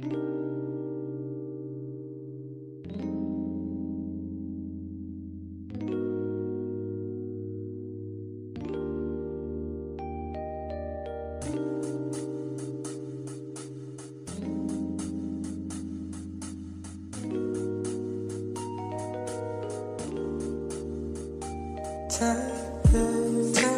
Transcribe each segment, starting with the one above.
Take it,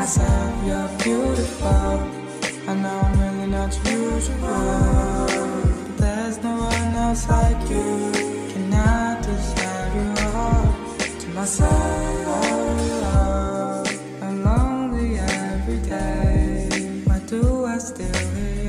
myself? You're beautiful. I know I'm really not usual, but there's no one else like you. Can I just have you all to myself? I'm lonely every day. Why do I still hear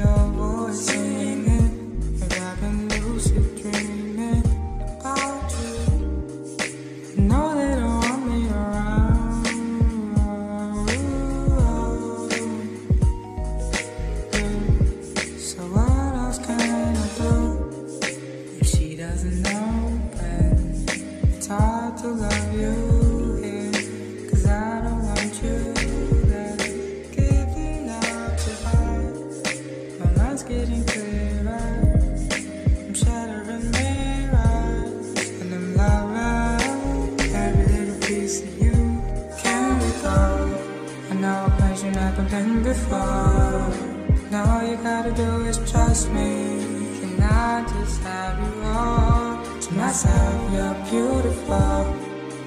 Now all you gotta do is trust me. Can I just have you all myself? You're beautiful.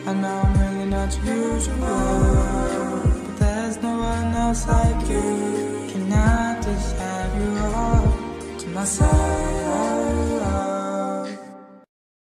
I know I'm really not usual, but there's no one else like you. Can I just have you all to myself?